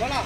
बोला